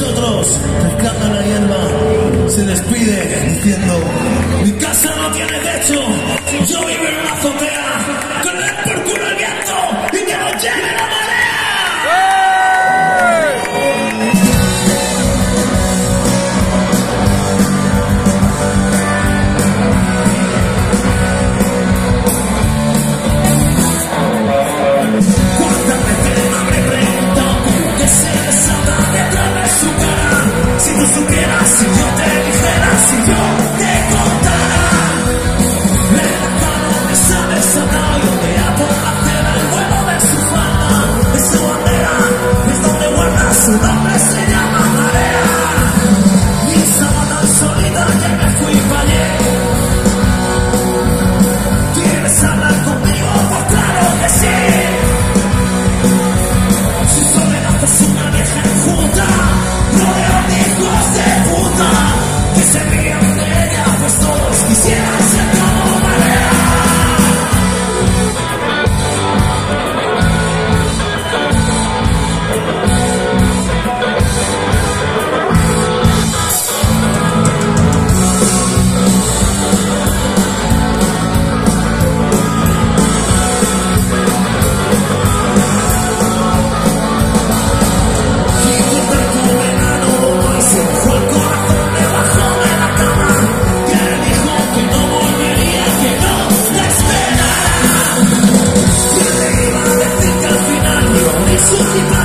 nosotros, pescando la hierba, se despide diciendo... Si yo te dijera, si yo te Mississippi.